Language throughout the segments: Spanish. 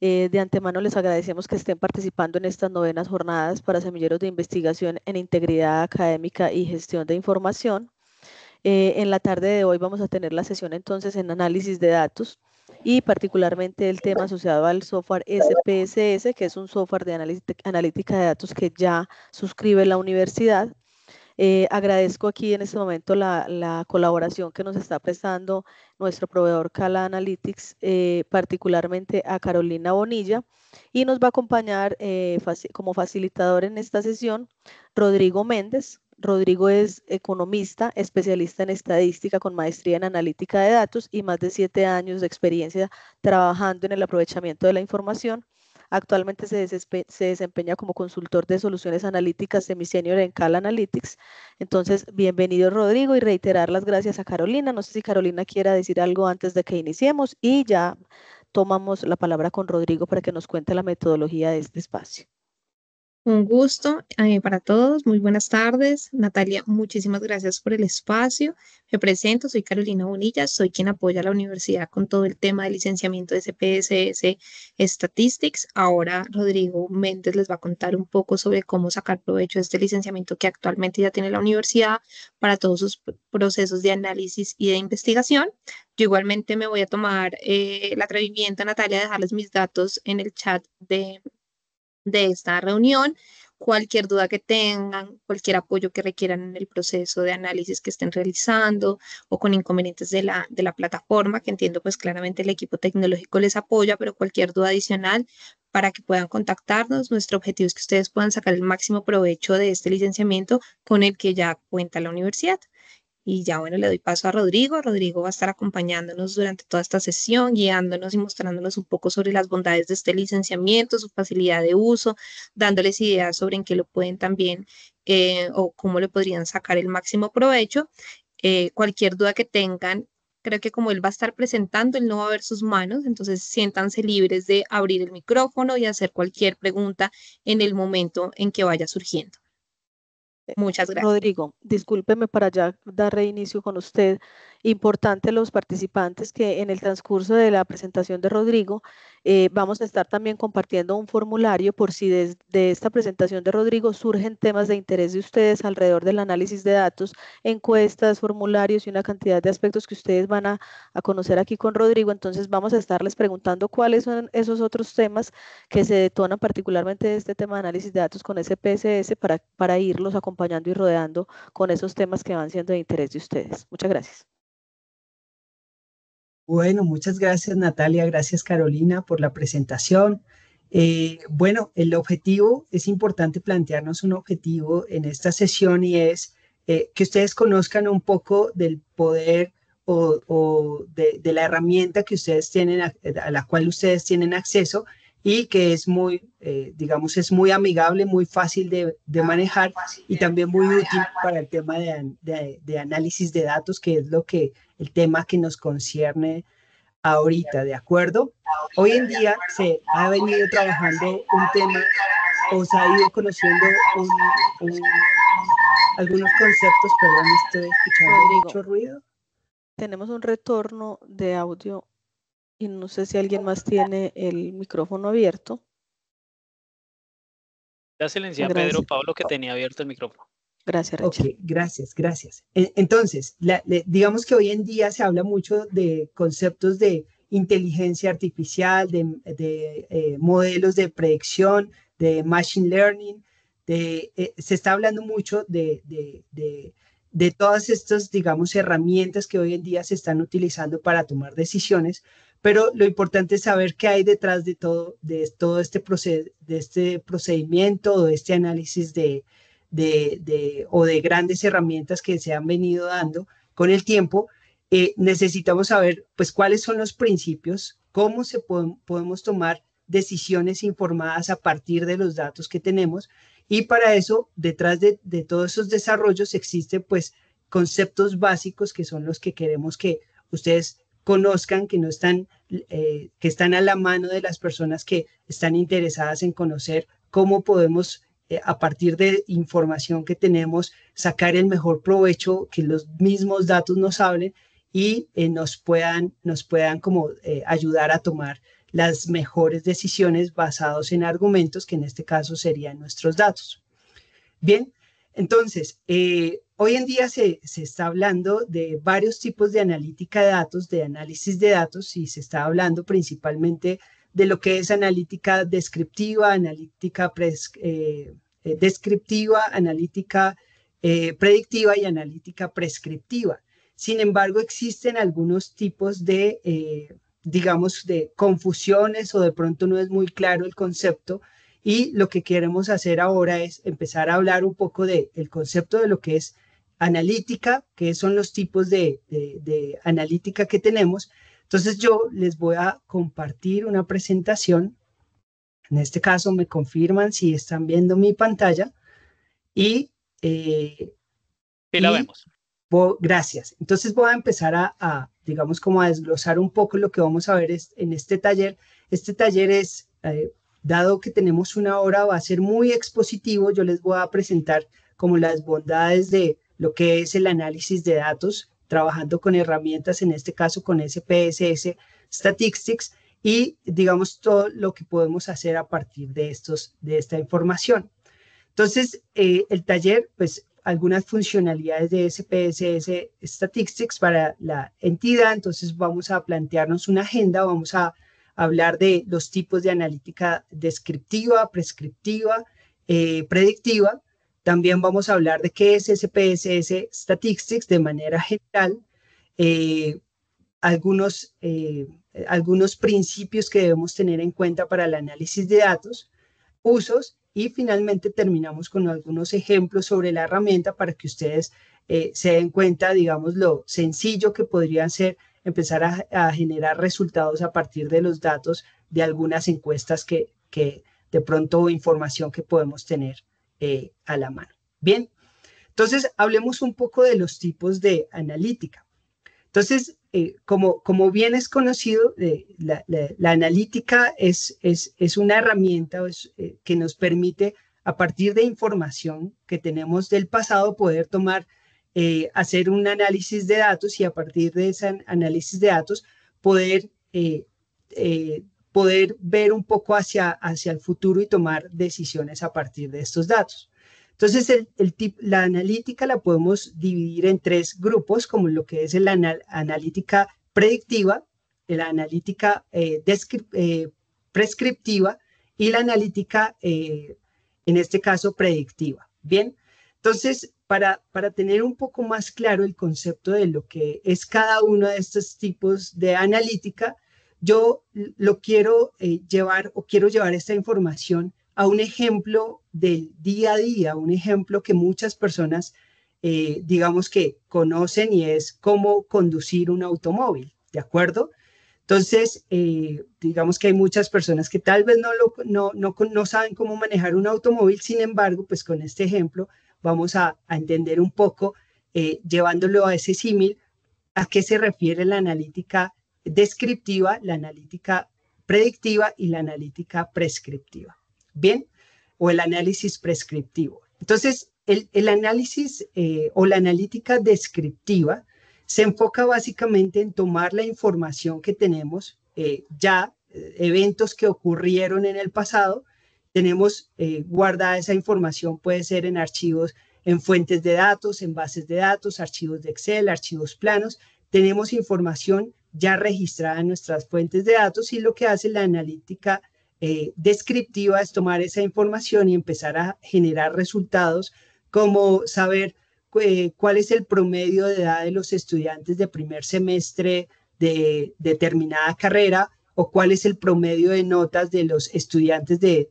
Eh, de antemano les agradecemos que estén participando en estas novenas jornadas para semilleros de investigación en integridad académica y gestión de información. Eh, en la tarde de hoy vamos a tener la sesión entonces en análisis de datos y particularmente el tema asociado al software SPSS, que es un software de analítica de datos que ya suscribe la universidad. Eh, agradezco aquí en este momento la, colaboración que nos está prestando nuestro proveedor Cala Analytics, eh, particularmente a Carolina Bonilla, y nos va a acompañar eh, como facilitador en esta sesión Rodrigo Méndez. Rodrigo es economista, especialista en estadística con maestría en analítica de datos y más de siete años de experiencia trabajando en el aprovechamiento de la información Actualmente se, desempeña como consultor de soluciones analíticas semi-senior en Cal Analytics. Entonces, bienvenido Rodrigo y reiterar las gracias a Carolina. No sé si Carolina quiera decir algo antes de que iniciemos y ya tomamos la palabra con Rodrigo para que nos cuente la metodología de este espacio. Un gusto eh, para todos. Muy buenas tardes. Natalia, muchísimas gracias por el espacio. Me presento, soy Carolina Bonilla, soy quien apoya a la universidad con todo el tema de licenciamiento de CPSS Statistics. Ahora Rodrigo Méndez les va a contar un poco sobre cómo sacar provecho de este licenciamiento que actualmente ya tiene la universidad para todos sus procesos de análisis y de investigación. Yo igualmente me voy a tomar eh, el atrevimiento, Natalia, de dejarles mis datos en el chat de, de esta reunión. Cualquier duda que tengan, cualquier apoyo que requieran en el proceso de análisis que estén realizando o con inconvenientes de la, de la plataforma, que entiendo pues claramente el equipo tecnológico les apoya, pero cualquier duda adicional para que puedan contactarnos. Nuestro objetivo es que ustedes puedan sacar el máximo provecho de este licenciamiento con el que ya cuenta la universidad. Y ya bueno, le doy paso a Rodrigo. Rodrigo va a estar acompañándonos durante toda esta sesión, guiándonos y mostrándonos un poco sobre las bondades de este licenciamiento, su facilidad de uso, dándoles ideas sobre en qué lo pueden también eh, o cómo le podrían sacar el máximo provecho. Eh, cualquier duda que tengan, creo que como él va a estar presentando, él no va a ver sus manos, entonces siéntanse libres de abrir el micrófono y hacer cualquier pregunta en el momento en que vaya surgiendo. Muchas gracias. Rodrigo, discúlpeme para ya dar reinicio con usted. Importante los participantes que en el transcurso de la presentación de Rodrigo eh, vamos a estar también compartiendo un formulario por si desde esta presentación de Rodrigo surgen temas de interés de ustedes alrededor del análisis de datos, encuestas, formularios y una cantidad de aspectos que ustedes van a, conocer aquí con Rodrigo. Entonces vamos a estarles preguntando cuáles son esos otros temas que se detonan particularmente de este tema de análisis de datos con SPSS para, para irlos acompañando y rodeando con esos temas que van siendo de interés de ustedes. Muchas gracias. Bueno, muchas gracias Natalia, gracias Carolina por la presentación. Eh, bueno, el objetivo, es importante plantearnos un objetivo en esta sesión y es eh, que ustedes conozcan un poco del poder o, de, la herramienta que ustedes tienen, a, la cual ustedes tienen acceso y que es muy, eh, digamos, es muy amigable, muy fácil de, manejar y también muy útil para el tema de, de, análisis de datos, que es lo que el tema que nos concierne ahorita, ¿de acuerdo? Hoy en día se ha venido trabajando un tema o se ha ido conociendo algunos conceptos, perdón, estoy escuchando mucho ruido. Tenemos un retorno de audio y no sé si alguien más tiene el micrófono abierto. Ya silencié a Pedro Pablo que tenía abierto el micrófono. Gracias. Ok, gracias, gracias. Entonces, digamos que hoy en día se habla mucho de conceptos de inteligencia artificial, de, eh, modelos de predicción, de machine learning, de, eh, se está hablando mucho de, de, todas estas, digamos, herramientas que hoy en día se están utilizando para tomar decisiones, pero lo importante es saber qué hay detrás de todo, de todo este, de este procedimiento o de este análisis de, de, o de grandes herramientas que se han venido dando con el tiempo, eh, necesitamos saber pues cuáles son los principios, cómo se podemos tomar decisiones informadas a partir de los datos que tenemos. Y para eso detrás de, todos esos desarrollos existen pues conceptos básicos que son los que queremos que ustedes conozcan, que no están, eh, que están a la mano de las personas que están interesadas en conocer cómo podemos eh, a partir de información que tenemos, sacar el mejor provecho, que los mismos datos nos hablen y eh, nos, puedan, nos puedan como ayudar a tomar las mejores decisiones basados en argumentos, que en este caso serían nuestros datos. Bien, entonces, hoy en día se, se, está hablando de varios tipos de analítica de datos, de análisis de datos, y se está hablando principalmente de lo que es analítica descriptiva, analítica eh, eh, descriptiva, analítica predictiva y analítica prescriptiva. Sin embargo, existen algunos tipos de digamos, de confusiones o de pronto no es muy claro el concepto. Y lo que queremos hacer ahora es empezar a hablar un poco del el concepto de lo que es analítica, que son los tipos de, de, analítica que tenemos. Entonces yo les voy a compartir una presentación. En este caso me confirman si están viendo mi pantalla. Y, eh, la vemos. gracias. Entonces voy a empezar a, digamos, como a desglosar un poco lo que vamos a ver en este taller. Este taller es, eh, dado que tenemos una hora, va a ser muy expositivo. Yo les voy a presentar como las bondades de lo que es el análisis de datos, trabajando con herramientas, en este caso con SPSS Statistics, y digamos todo lo que podemos hacer a partir de, estos, de esta información. Entonces, eh, el taller, pues algunas funcionalidades de SPSS Statistics para la entidad. Entonces vamos a plantearnos una agenda, vamos a hablar de los tipos de analítica descriptiva, prescriptiva, eh, predictiva. También vamos a hablar de qué es SPSS Statistics de manera general, eh, algunos, eh, algunos principios que debemos tener en cuenta para el análisis de datos, usos y finalmente terminamos con algunos ejemplos sobre la herramienta para que ustedes eh, se den cuenta, digamos, lo sencillo que podría ser empezar a, generar resultados a partir de los datos de algunas encuestas que, que de pronto información que podemos tener eh, a la mano. Bien, entonces hablemos un poco de los tipos de analítica. Entonces, eh, como, como bien es conocido, eh, la, analítica es, es, es, una herramienta que nos permite, a partir de información que tenemos del pasado, poder tomar, hacer un análisis de datos y a partir de ese análisis de datos poder, poder ver un poco hacia, hacia el futuro y tomar decisiones a partir de estos datos. Entonces, el, la analítica la podemos dividir en tres grupos, como lo que es la analítica predictiva, la analítica eh, eh, prescriptiva y la analítica, eh, en este caso, predictiva. Bien, entonces, para, para tener un poco más claro el concepto de lo que es cada uno de estos tipos de analítica, yo lo quiero llevar o quiero llevar esta información a un ejemplo del día a día, un ejemplo que muchas personas, eh, digamos que conocen y es cómo conducir un automóvil, ¿de acuerdo? Entonces, eh, digamos que hay muchas personas que tal vez no, lo, no, no, no, saben cómo manejar un automóvil, sin embargo, pues con este ejemplo vamos a, a entender un poco, eh, llevándolo a ese símil, a qué se refiere la analítica descriptiva, la analítica predictiva y la analítica prescriptiva. Bien, o el análisis prescriptivo. Entonces, el, análisis eh, o la analítica descriptiva se enfoca básicamente en tomar la información que tenemos eh, ya, eh, eventos que ocurrieron en el pasado, tenemos guardada esa información, puede ser en archivos, en fuentes de datos, en bases de datos, archivos de Excel, archivos planos, tenemos información ya registrada en nuestras fuentes de datos y lo que hace la analítica eh, descriptiva es tomar esa información y empezar a generar resultados como saber eh, cuál es el promedio de edad de los estudiantes de primer semestre de determinada carrera o cuál es el promedio de notas de los estudiantes de,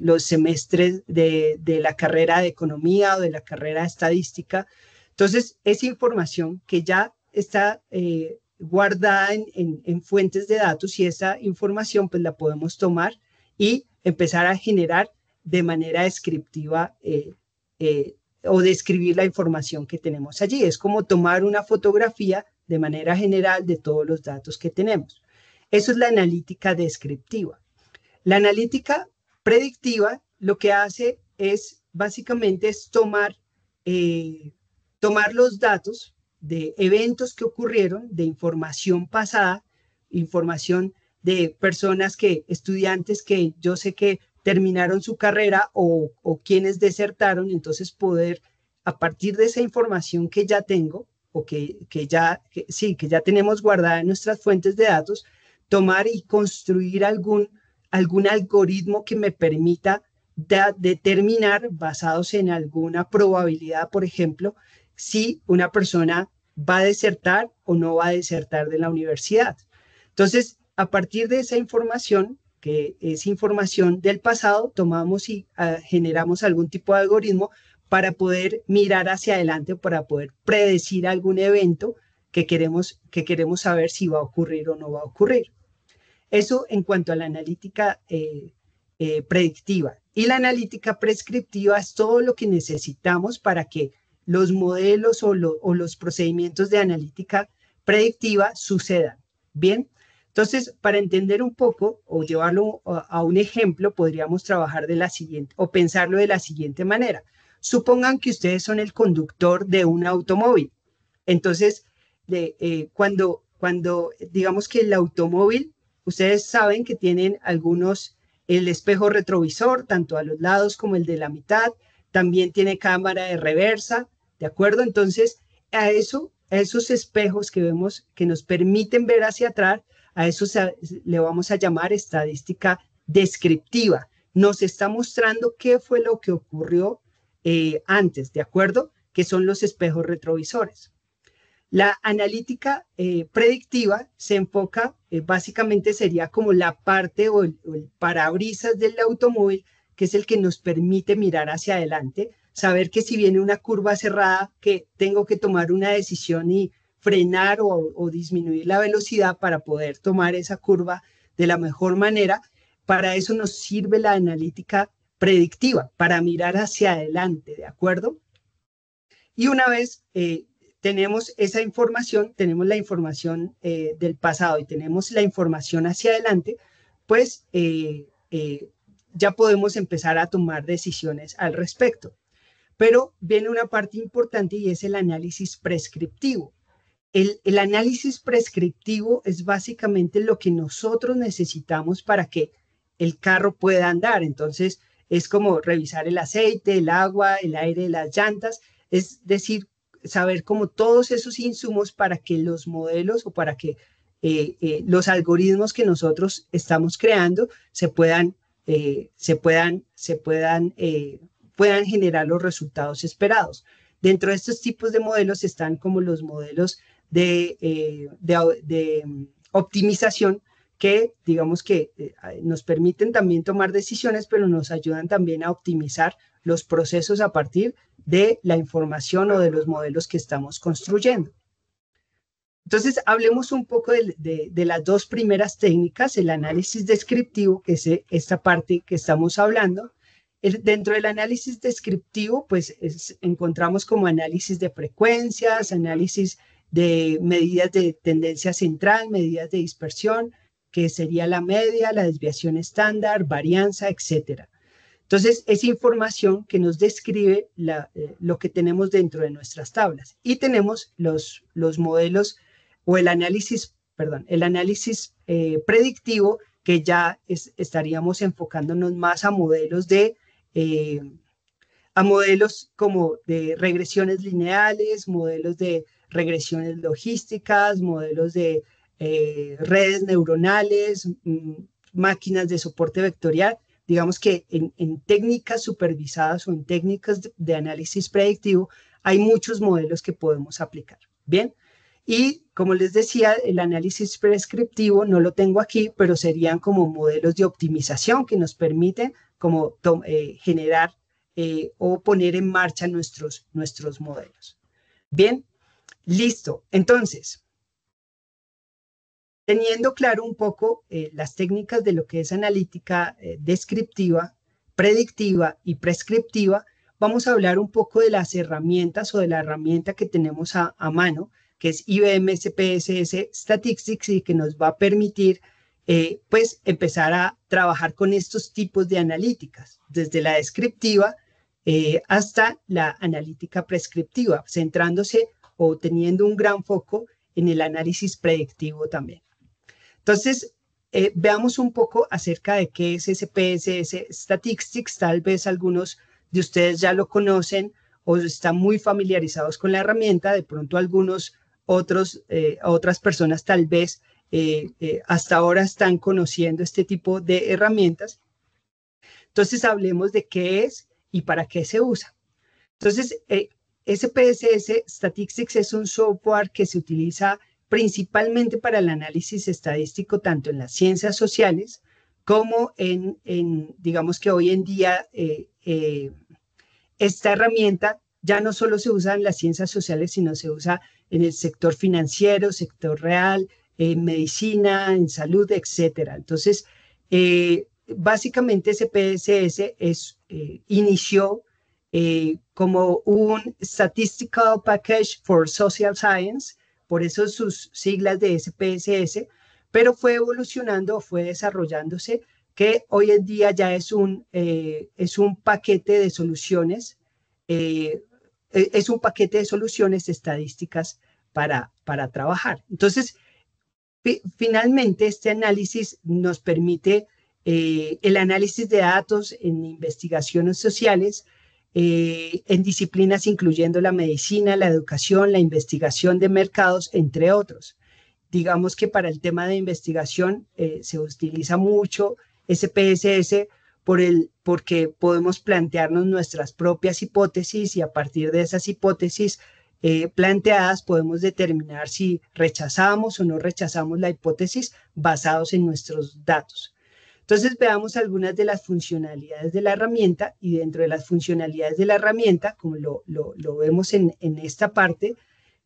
los semestres de, la carrera de economía o de la carrera de estadística. Entonces, esa información que ya está eh, guardada en, fuentes de datos y esa información pues la podemos tomar y empezar a generar de manera descriptiva eh, eh, o describir la información que tenemos allí. Es como tomar una fotografía de manera general de todos los datos que tenemos. Eso es la analítica descriptiva. La analítica predictiva lo que hace es básicamente es tomar, eh, tomar los datos de eventos que ocurrieron, de información pasada, información de personas que, estudiantes que yo sé que terminaron su carrera o, quienes desertaron, entonces poder, a partir de esa información que ya tengo, o que, ya, sí, que ya tenemos guardada en nuestras fuentes de datos, tomar y construir algún, algún algoritmo que me permita determinar, basados en alguna probabilidad, por ejemplo, si una persona va a desertar o no va a desertar de la universidad. Entonces, a partir de esa información, que es información del pasado, tomamos y ah, generamos algún tipo de algoritmo para poder mirar hacia adelante, para poder predecir algún evento que queremos, que queremos saber si va a ocurrir o no va a ocurrir. Eso en cuanto a la analítica eh, eh, predictiva. Y la analítica prescriptiva es todo lo que necesitamos para que los modelos o, los procedimientos de analítica predictiva sucedan. Bien, entonces, para entender un poco o llevarlo a un ejemplo, podríamos trabajar de la siguiente o pensarlo de la siguiente manera. Supongan que ustedes son el conductor de un automóvil. Entonces, eh, cuando, cuando digamos que el automóvil, ustedes saben que tienen algunos, el espejo retrovisor, tanto a los lados como el de la mitad, también tiene cámara de reversa, ¿de acuerdo? Entonces, a eso, a esos espejos que vemos que nos permiten ver hacia atrás, a eso le vamos a llamar estadística descriptiva. Nos está mostrando qué fue lo que ocurrió eh, antes, ¿de acuerdo? Que son los espejos retrovisores. La analítica eh, predictiva se enfoca, eh, básicamente sería como la parte o el, o el parabrisas del automóvil, que es el que nos permite mirar hacia adelante, saber que si viene una curva cerrada, que tengo que tomar una decisión y frenar o, disminuir la velocidad para poder tomar esa curva de la mejor manera. Para eso nos sirve la analítica predictiva, para mirar hacia adelante, ¿de acuerdo? Y una vez eh, tenemos esa información, tenemos la información eh, del pasado y tenemos la información hacia adelante, pues eh, ya podemos empezar a tomar decisiones al respecto. Pero viene una parte importante y es el análisis prescriptivo. El, análisis prescriptivo es básicamente lo que nosotros necesitamos para que el carro pueda andar. Entonces, es como revisar el aceite, el agua, el aire, las llantas, es decir, saber cómo todos esos insumos para que los modelos o para que eh, eh, los algoritmos que nosotros estamos creando se puedan, eh, se puedan, se puedan, puedan generar los resultados esperados. Dentro de estos tipos de modelos están como los modelos eh, de, mm, optimización que digamos que eh, nos permiten también tomar decisiones, pero nos ayudan también a optimizar los procesos a partir de la información o de los modelos que estamos construyendo. Entonces, hablemos un poco de, las dos primeras técnicas, el análisis descriptivo, que es esta parte que estamos hablando. Dentro del análisis descriptivo, pues encontramos como análisis de frecuencias, análisis de medidas de tendencia central, medidas de dispersión, que sería la media, la desviación estándar, varianza, etcétera. Entonces, es información que nos describe eh, lo que tenemos dentro de nuestras tablas. Y tenemos los, los modelos o el análisis, perdón, el análisis eh, predictivo, que ya estaríamos enfocándonos más a modelos de, eh, a modelos como de regresiones lineales, modelos de regresiones logísticas, modelos de eh, redes neuronales, mm, máquinas de soporte vectorial. Digamos que en, técnicas supervisadas o en técnicas de, análisis predictivo hay muchos modelos que podemos aplicar. Bien, y como les decía, el análisis prescriptivo no lo tengo aquí, pero serían como modelos de optimización que nos permiten como eh, generar eh, o poner en marcha nuestros, nuestros modelos. Bien, Listo. Entonces, teniendo claro un poco eh, las técnicas de lo que es analítica descriptiva, predictiva y prescriptiva, vamos a hablar un poco de las herramientas o de la herramienta que tenemos a, mano, que es IBM SPSS Statistics y que nos va a permitir eh, pues empezar a trabajar con estos tipos de analíticas, desde la descriptiva hasta la analítica prescriptiva, centrándose o teniendo un gran foco en el análisis predictivo también. Entonces, eh, veamos un poco acerca de qué es SPSS Statistics. Tal vez algunos de ustedes ya lo conocen o están muy familiarizados con la herramienta. De pronto algunos otros, eh, otras personas tal vez eh, hasta ahora están conociendo este tipo de herramientas. Entonces hablemos de qué es y para qué se usa. Entonces, SPSS Statistics es un software que se utiliza principalmente para el análisis estadístico tanto en las ciencias sociales como en, digamos que hoy en día eh, eh, esta herramienta ya no solo se usa en las ciencias sociales, sino se usa en el sector financiero, sector real, en medicina, en salud, etcétera. Entonces, eh, básicamente CPSS es, inició como un Statistical Package for Social Science, por eso sus siglas de SPSS, pero fue evolucionando, fue desarrollándose, que hoy en día ya es un, eh, es un paquete de soluciones, eh, e, es un paquete de soluciones estadísticas para, para trabajar. Entonces, finalmente, este análisis nos permite eh, el análisis de datos en investigaciones sociales, eh, en disciplinas incluyendo la medicina, la educación, la investigación de mercados, entre otros. Digamos que para el tema de investigación eh, se utiliza mucho SPSS por el, porque podemos plantearnos nuestras propias hipótesis y a partir de esas hipótesis eh, planteadas podemos determinar si rechazamos o no rechazamos la hipótesis basados en nuestros datos. Entonces veamos algunas de las funcionalidades de la herramienta y dentro de las funcionalidades de la herramienta, como lo, lo, vemos en, en, esta parte,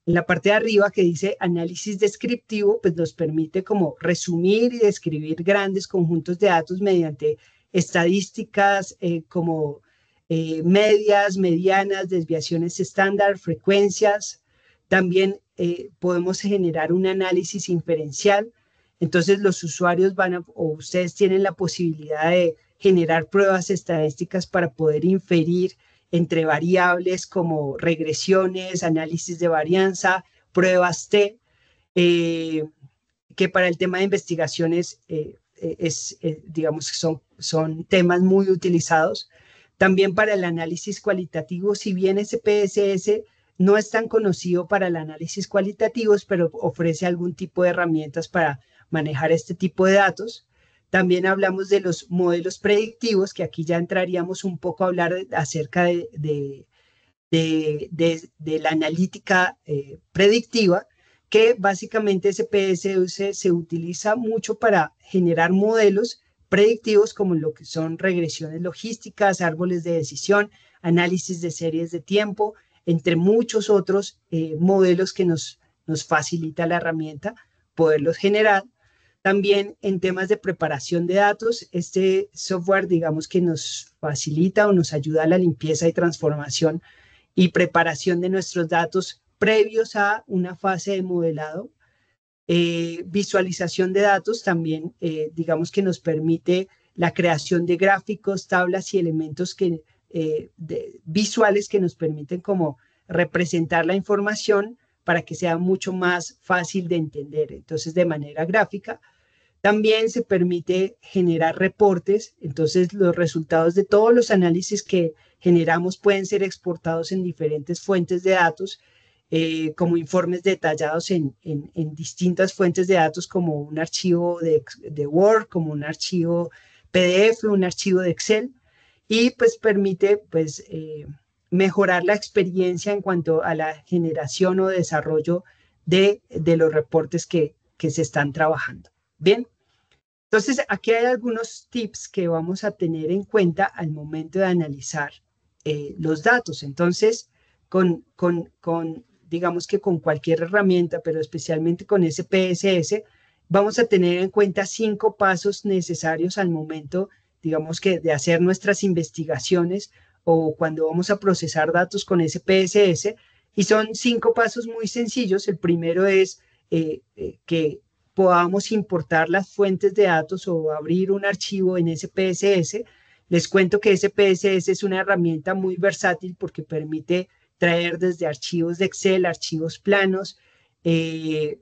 en la parte de arriba que dice análisis descriptivo, pues nos permite como resumir y describir grandes conjuntos de datos mediante estadísticas eh, como eh, medias, medianas, desviaciones estándar, frecuencias. También eh, podemos generar un análisis inferencial entonces los usuarios van a, o ustedes tienen la posibilidad de generar pruebas estadísticas para poder inferir entre variables como regresiones, análisis de varianza, pruebas T, eh, que para el tema de investigaciones es, digamos, son, son temas muy utilizados. También para el análisis cualitativo, si bien SPSS no es tan conocido para el análisis cualitativo, pero ofrece algún tipo de herramientas para manejar este tipo de datos. También hablamos de los modelos predictivos, que aquí ya entraríamos un poco a hablar acerca de, de, la analítica eh, predictiva, que básicamente SPSS se utiliza mucho para generar modelos predictivos como lo que son regresiones logísticas, árboles de decisión, análisis de series de tiempo, entre muchos otros eh, modelos que nos, nos facilita la herramienta poderlos generar también en temas de preparación de datos, este software, digamos que nos facilita o nos ayuda a la limpieza y transformación y preparación de nuestros datos previos a una fase de modelado. Eh, visualización de datos también, eh, digamos que nos permite la creación de gráficos, tablas y elementos que, eh, visuales que nos permiten como representar la información para que sea mucho más fácil de entender. Entonces, de manera gráfica, también se permite generar reportes, entonces los resultados de todos los análisis que generamos pueden ser exportados en diferentes fuentes de datos, eh, como informes detallados en, distintas fuentes de datos, como un archivo de, Word, como un archivo PDF, un archivo de Excel, y pues permite pues eh, mejorar la experiencia en cuanto a la generación o desarrollo de, los reportes que, se están trabajando. Bien, entonces aquí hay algunos tips que vamos a tener en cuenta al momento de analizar eh, los datos. Entonces, con, con, digamos que con cualquier herramienta, pero especialmente con SPSS, vamos a tener en cuenta cinco pasos necesarios al momento, digamos que de hacer nuestras investigaciones o cuando vamos a procesar datos con SPSS. Y son cinco pasos muy sencillos. El primero es eh, eh, que podamos importar las fuentes de datos o abrir un archivo en SPSS. Les cuento que SPSS es una herramienta muy versátil porque permite traer desde archivos de Excel, archivos planos, eh,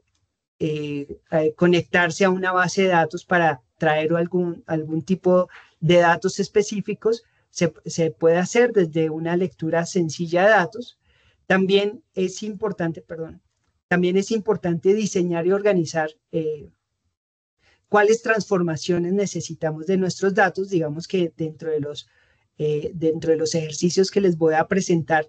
conectarse a una base de datos para traer algún, algún tipo de datos específicos, se, se puede hacer desde una lectura sencilla de datos. También es importante, perdón, también es importante diseñar y organizar eh, cuáles transformaciones necesitamos de nuestros datos. Digamos que dentro de los, eh, dentro de los ejercicios que les voy a presentar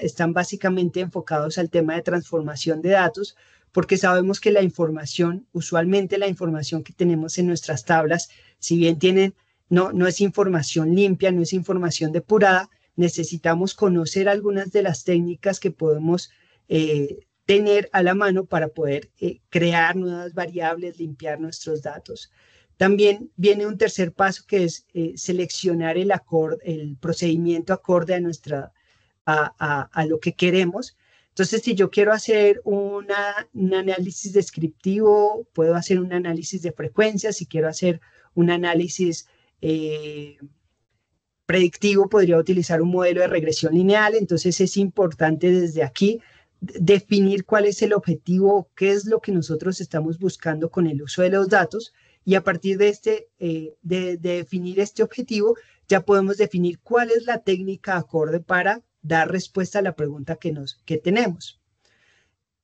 están básicamente enfocados al tema de transformación de datos, porque sabemos que la información, usualmente la información que tenemos en nuestras tablas, si bien tienen, no, no es información limpia, no es información depurada, necesitamos conocer algunas de las técnicas que podemos eh, tener a la mano para poder eh, crear nuevas variables, limpiar nuestros datos. También viene un tercer paso que es eh, seleccionar el, el procedimiento acorde a, nuestra, a, lo que queremos. Entonces, si yo quiero hacer una, un análisis descriptivo, puedo hacer un análisis de frecuencia. Si quiero hacer un análisis eh, predictivo, podría utilizar un modelo de regresión lineal. Entonces, es importante desde aquí definir cuál es el objetivo, qué es lo que nosotros estamos buscando con el uso de los datos y a partir de, este, eh, de, definir este objetivo ya podemos definir cuál es la técnica acorde para dar respuesta a la pregunta que, nos, que tenemos.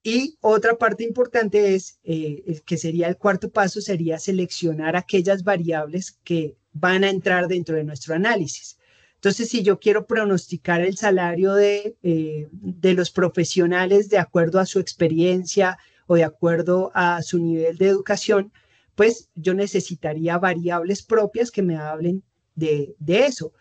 Y otra parte importante es, eh, que sería el cuarto paso, sería seleccionar aquellas variables que van a entrar dentro de nuestro análisis. Entonces, si yo quiero pronosticar el salario eh, de, los profesionales de acuerdo a su experiencia o de acuerdo a su nivel de educación, pues yo necesitaría variables propias que me hablen de, eso.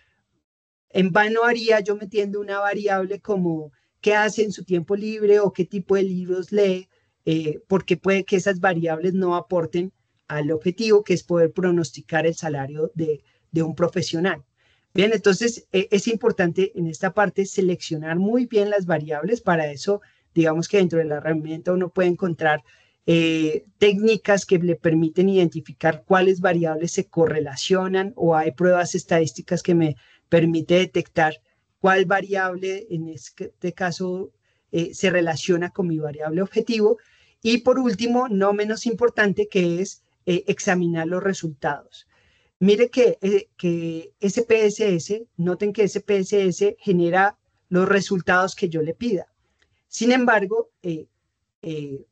En vano haría yo metiendo una variable como qué hace en su tiempo libre o qué tipo de libros lee, eh, porque puede que esas variables no aporten al objetivo que es poder pronosticar el salario de un profesional. Bien, entonces e, es importante en esta parte seleccionar muy bien las variables. Para eso, digamos que dentro de la herramienta uno puede encontrar eh, técnicas que le permiten identificar cuáles variables se correlacionan o hay pruebas estadísticas que me permite detectar cuál variable en este caso eh, se relaciona con mi variable objetivo. Y por último, no menos importante, que es eh, examinar los resultados. Mire que, eh, que SPSS, noten que SPSS genera los resultados que yo le pida. Sin embargo, eh, eh,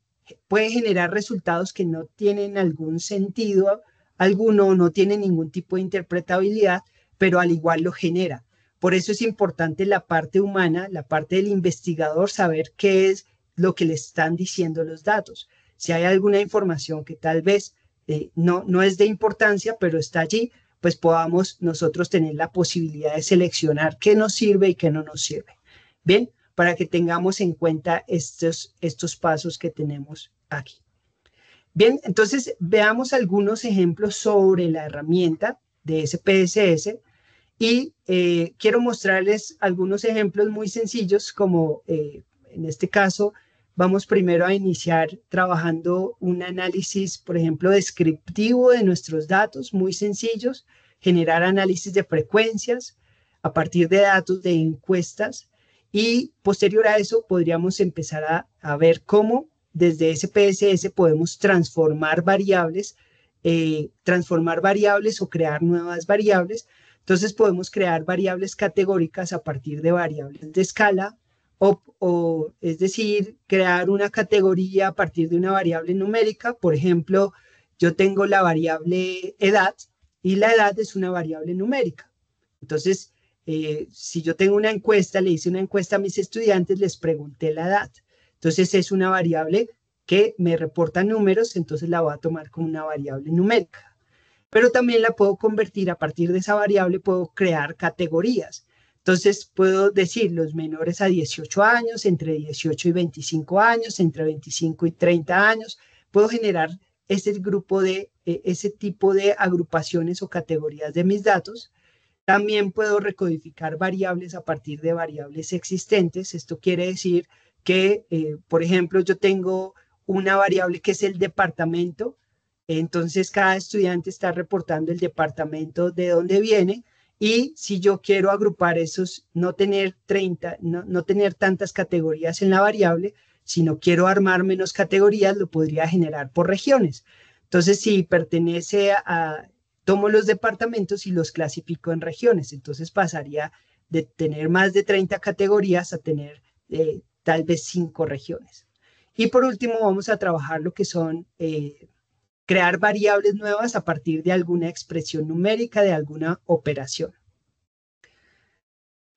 puede generar resultados que no tienen algún sentido alguno, no tienen ningún tipo de interpretabilidad, pero al igual lo genera. Por eso es importante la parte humana, la parte del investigador, saber qué es lo que le están diciendo los datos. Si hay alguna información que tal vez eh, no, no es de importancia, pero está allí, pues podamos nosotros tener la posibilidad de seleccionar qué nos sirve y qué no nos sirve. Bien, para que tengamos en cuenta estos, estos pasos que tenemos aquí. Bien, entonces veamos algunos ejemplos sobre la herramienta de SPSS y eh, quiero mostrarles algunos ejemplos muy sencillos como eh, en este caso vamos primero a iniciar trabajando un análisis, por ejemplo, descriptivo de nuestros datos, muy sencillos, generar análisis de frecuencias a partir de datos de encuestas. Y posterior a eso podríamos empezar a, ver cómo desde SPSS podemos transformar variables, eh, transformar variables o crear nuevas variables. Entonces podemos crear variables categóricas a partir de variables de escala, o, es decir, crear una categoría a partir de una variable numérica. Por ejemplo, yo tengo la variable edad y la edad es una variable numérica. Entonces, eh, si yo tengo una encuesta, le hice una encuesta a mis estudiantes, les pregunté la edad. Entonces, es una variable que me reporta números, entonces la voy a tomar como una variable numérica. Pero también la puedo convertir a partir de esa variable, puedo crear categorías. Entonces puedo decir los menores a 18 años, entre 18 y 25 años, entre 25 y 30 años. Puedo generar ese grupo de, e, ese tipo de agrupaciones o categorías de mis datos. También puedo recodificar variables a partir de variables existentes. Esto quiere decir que, eh, por ejemplo, yo tengo una variable que es el departamento. Entonces, cada estudiante está reportando el departamento de dónde viene y si yo quiero agrupar esos, no tener 30, no, tener tantas categorías en la variable, sino quiero armar menos categorías, lo podría generar por regiones. Entonces, si pertenece a, tomo los departamentos y los clasifico en regiones, entonces pasaría de tener más de 30 categorías a tener eh, tal vez cinco regiones. Y por último, vamos a trabajar lo que son eh, crear variables nuevas a partir de alguna expresión numérica de alguna operación.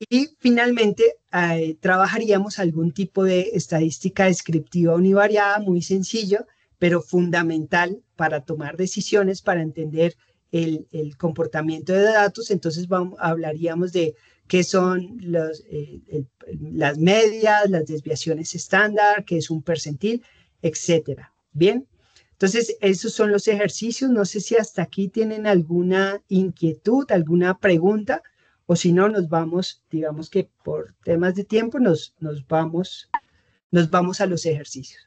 Y finalmente, eh, trabajaríamos algún tipo de estadística descriptiva univariada muy sencillo, pero fundamental para tomar decisiones, para entender el, comportamiento de datos. Entonces hablaríamos de qué son eh, las medias, las desviaciones estándar, qué es un percentil, etcétera. Bien, entonces esos son los ejercicios. No sé si hasta aquí tienen alguna inquietud, alguna pregunta o si no, nos vamos, digamos que por temas de tiempo, nos, nos, vamos, nos vamos a los ejercicios.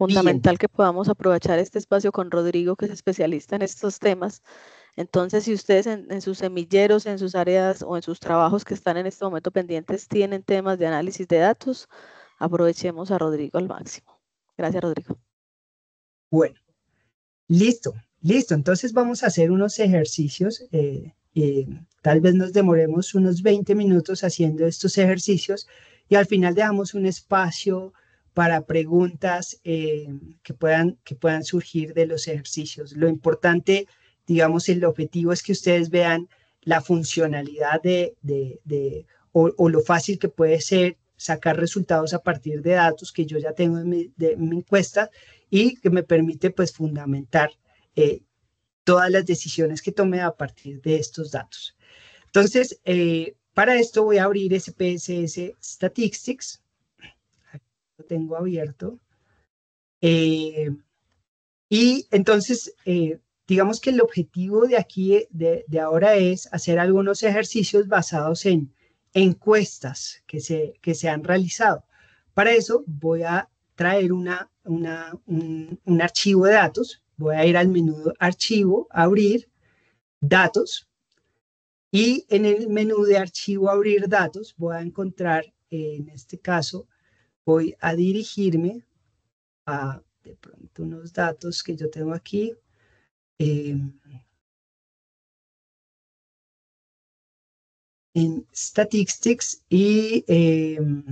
Fundamental que podamos aprovechar este espacio con Rodrigo, que es especialista en estos temas. Entonces, si ustedes en, en, sus semilleros, en sus áreas o en sus trabajos que están en este momento pendientes tienen temas de análisis de datos, aprovechemos a Rodrigo al máximo. Gracias, Rodrigo. Bueno, Listo, listo. Entonces vamos a hacer unos ejercicios. Eh, eh, tal vez nos demoremos unos 20 minutos haciendo estos ejercicios y al final dejamos un espacio para preguntas eh, que, puedan, que puedan surgir de los ejercicios. Lo importante, digamos, el objetivo es que ustedes vean la funcionalidad de, de, o, lo fácil que puede ser sacar resultados a partir de datos que yo ya tengo en mi, de, mi encuesta y que me permite pues fundamentar eh, todas las decisiones que tome a partir de estos datos. Entonces, eh, para esto voy a abrir SPSS Statistics. Tengo abierto. Eh, y entonces, digamos que el objetivo de aquí, de, de, ahora, es hacer algunos ejercicios basados en encuestas que se, que se han realizado. Para eso voy a traer una, un, archivo de datos. Voy a ir al menú archivo, abrir, datos. Y en el menú de archivo, abrir datos, voy a encontrar, en este caso, voy a dirigirme a, de pronto, unos datos que yo tengo aquí. Em, en Statistics y em,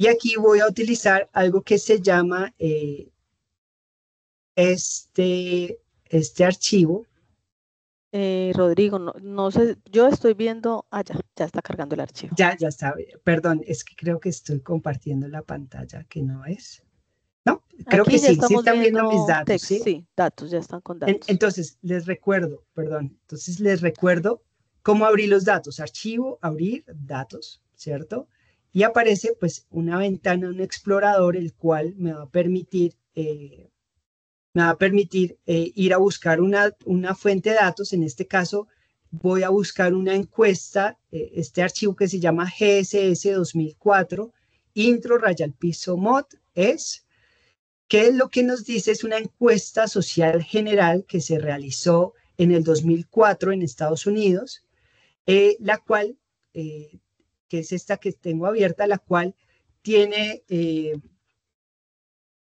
Y aquí voy a utilizar algo que se llama eh, este, este archivo. Eh, Rodrigo, no, sé, yo estoy viendo, ah, ya, ya está cargando el archivo. Ya, ya está, perdón, es que creo que estoy compartiendo la pantalla, que no es. No, creo que sí, sí están viendo, mis datos. ¿sí? datos, ya están con datos. entonces, les recuerdo, perdón, entonces les recuerdo cómo abrir los datos. Archivo, abrir, datos, ¿cierto? y aparece pues una ventana, un explorador, el cual me va a permitir, eh, me va a permitir eh, ir a buscar una, una fuente de datos. En este caso, voy a buscar una encuesta, eh, este archivo que se llama GSS 2004, intro rayal piso mod es, que es lo que nos dice es una encuesta social general que se realizó en el 2004 en Estados Unidos, la cual que es esta que tengo abierta, la cual tiene, eh,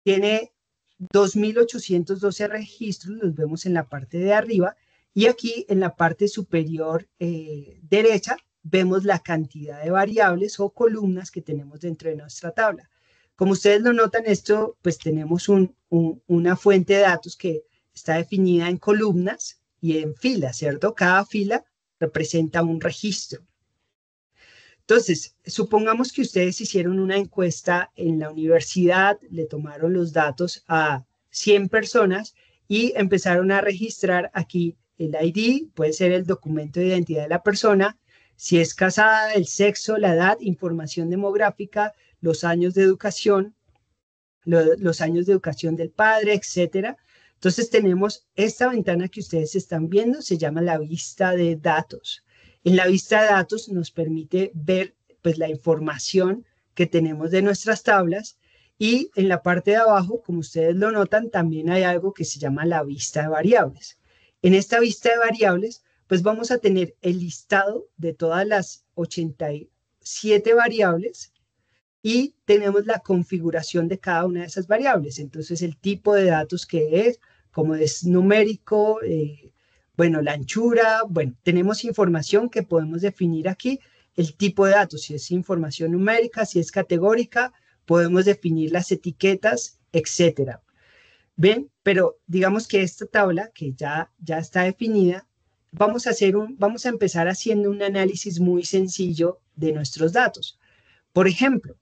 tiene 2.812 registros, los vemos en la parte de arriba, y aquí en la parte superior eh, derecha vemos la cantidad de variables o columnas que tenemos dentro de nuestra tabla. Como ustedes lo notan, esto pues tenemos una fuente de datos que está definida en columnas y en filas, ¿cierto? Cada fila representa un registro. Entonces, supongamos que ustedes hicieron una encuesta en la universidad, le tomaron los datos a 100 personas y empezaron a registrar aquí el ID, puede ser el documento de identidad de la persona, si es casada, el sexo, la edad, información demográfica, los años de educación, los años de educación del padre, etcétera. Entonces tenemos esta ventana que ustedes están viendo, se llama la vista de datos. En la vista de datos nos permite ver pues, la información que tenemos de nuestras tablas y en la parte de abajo, como ustedes lo notan, también hay algo que se llama la vista de variables. En esta vista de variables pues vamos a tener el listado de todas las 87 variables y tenemos la configuración de cada una de esas variables. Entonces, el tipo de datos que es, como es numérico, eh, bueno, la anchura, bueno, tenemos información que podemos definir aquí, el tipo de datos, si es información numérica, si es categórica, podemos definir las etiquetas, etcétera. ¿Ven? Pero digamos que esta tabla que ya, ya está definida, vamos a, hacer un, vamos a empezar haciendo un análisis muy sencillo de nuestros datos. Por ejemplo,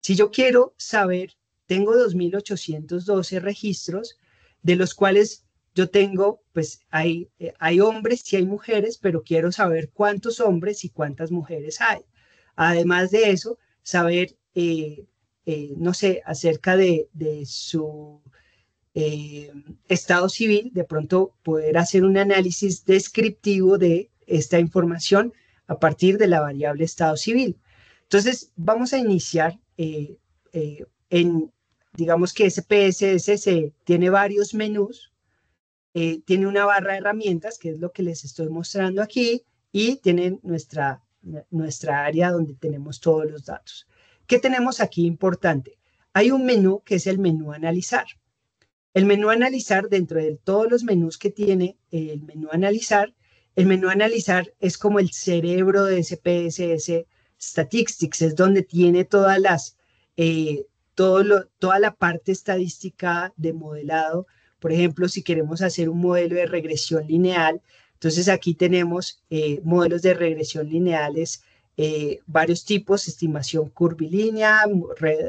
si yo quiero saber, tengo 2.812 registros, de los cuales yo tengo, pues hay, eh, hay hombres y hay mujeres, pero quiero saber cuántos hombres y cuántas mujeres hay. Además de eso, saber, eh, eh, no sé, acerca de, de su estado civil, de pronto poder hacer un análisis descriptivo de esta información a partir de la variable estado civil. Entonces, vamos a iniciar en, digamos que SPSS tiene varios menús eh, tiene una barra de herramientas, que es lo que les estoy mostrando aquí, y tiene nuestra, nuestra área donde tenemos todos los datos. ¿Qué tenemos aquí importante? Hay un menú que es el menú analizar. El menú analizar, dentro de todos los menús que tiene el menú analizar, el menú analizar es como el cerebro de SPSS Statistics, es donde tiene todas las, eh, todo toda la parte estadística de modelado por ejemplo, si queremos hacer un modelo de regresión lineal, entonces aquí tenemos eh, modelos de regresión lineales, eh, varios tipos, estimación curvilínea,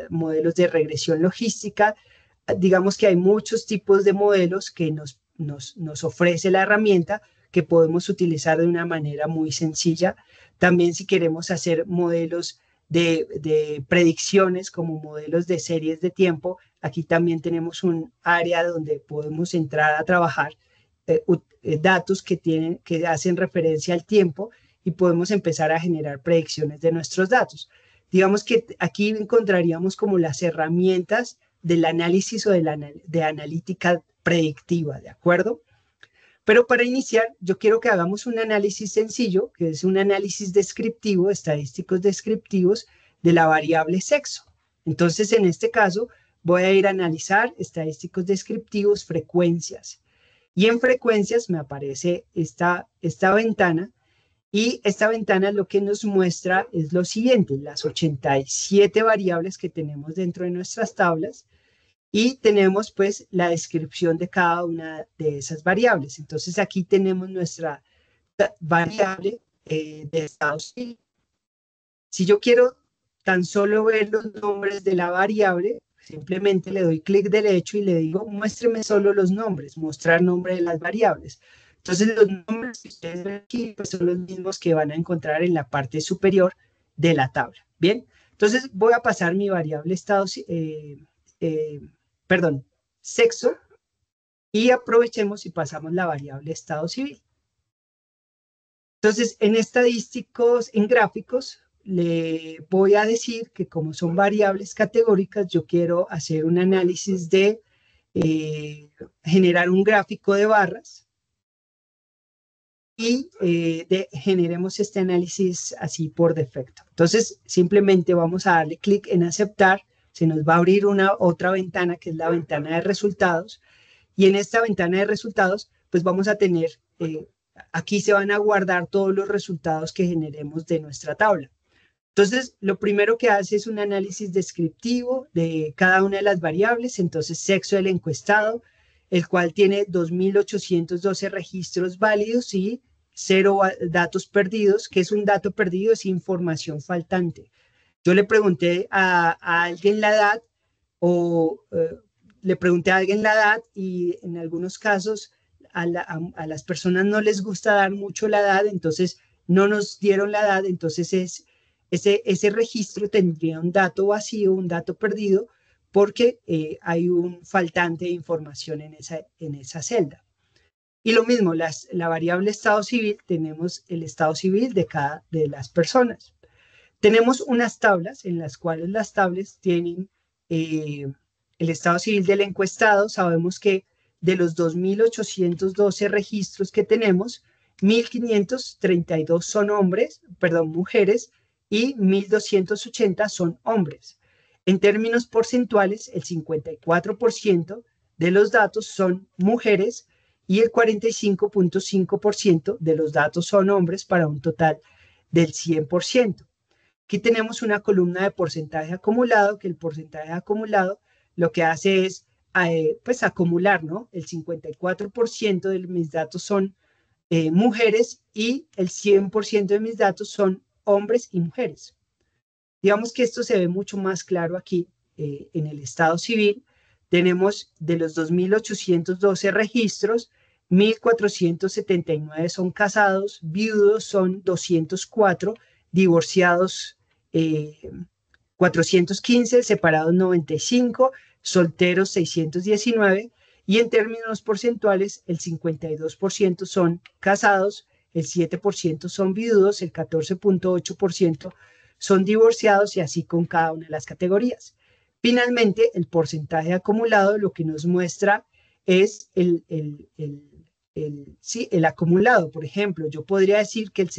modelos de regresión logística. Digamos que hay muchos tipos de modelos que nos, nos, nos ofrece la herramienta que podemos utilizar de una manera muy sencilla. También si queremos hacer modelos de, predicciones como modelos de series de tiempo. Aquí también tenemos un área donde podemos entrar a trabajar eh, eh, datos que, tienen, que hacen referencia al tiempo y podemos empezar a generar predicciones de nuestros datos. Digamos que aquí encontraríamos como las herramientas del análisis o de, la, de analítica predictiva, ¿de acuerdo? Pero para iniciar, yo quiero que hagamos un análisis sencillo, que es un análisis descriptivo, estadísticos descriptivos de la variable sexo. Entonces, en este caso, voy a ir a analizar estadísticos descriptivos, frecuencias. Y en frecuencias me aparece esta, esta ventana y esta ventana lo que nos muestra es lo siguiente, las 87 variables que tenemos dentro de nuestras tablas y tenemos pues la descripción de cada una de esas variables. Entonces aquí tenemos nuestra variable eh, de estado civil. Si yo quiero tan solo ver los nombres de la variable, simplemente le doy clic derecho y le digo, muéstreme solo los nombres, mostrar nombre de las variables. Entonces los nombres que ustedes ven aquí pues, son los mismos que van a encontrar en la parte superior de la tabla. Bien, entonces voy a pasar mi variable estado, eh, eh, perdón, sexo, y aprovechemos y pasamos la variable estado civil. Entonces, en estadísticos, en gráficos, le voy a decir que como son variables categóricas, yo quiero hacer un análisis de eh, generar un gráfico de barras y eh, generemos este análisis así por defecto. Entonces, simplemente vamos a darle clic en aceptar se nos va a abrir una otra ventana que es la ventana de resultados. Y en esta ventana de resultados, pues vamos a tener, eh, aquí se van a guardar todos los resultados que generemos de nuestra tabla. Entonces, lo primero que hace es un análisis descriptivo de cada una de las variables. Entonces, sexo del encuestado, el cual tiene 2.812 registros válidos y cero datos perdidos. que es un dato perdido? Es información faltante. Yo le pregunté a, alguien la edad o eh, le pregunté a alguien la edad y en algunos casos a, las personas no les gusta dar mucho la edad, entonces no nos dieron la edad, entonces es, ese, ese registro tendría un dato vacío, un dato perdido, porque eh, hay un faltante de información en esa, en esa celda. Y lo mismo, las, la variable estado civil, tenemos el estado civil de cada de las personas. Tenemos unas tablas en las cuales las tablas tienen eh, el estado civil del encuestado. Sabemos que de los 2.812 registros que tenemos, 1.532 son hombres, perdón, mujeres, y 1.280 son hombres. En términos porcentuales, el 54% de los datos son mujeres y el 45.5% de los datos son hombres para un total del 100%. Aquí tenemos una columna de porcentaje acumulado, que el porcentaje acumulado lo que hace es eh, pues acumular, ¿no? El 54% de mis datos son eh, mujeres y el 100% de mis datos son hombres y mujeres. Digamos que esto se ve mucho más claro aquí eh, en el Estado civil. Tenemos de los 2.812 registros, 1.479 son casados, viudos son 204, divorciados 415, separados 95, solteros 619 y en términos porcentuales el 52% son casados, el 7% son viudos, el 14.8% son divorciados y así con cada una de las categorías. Finalmente, el porcentaje acumulado lo que nos muestra es el, el, el, el acumulado. Por ejemplo, yo podría decir que el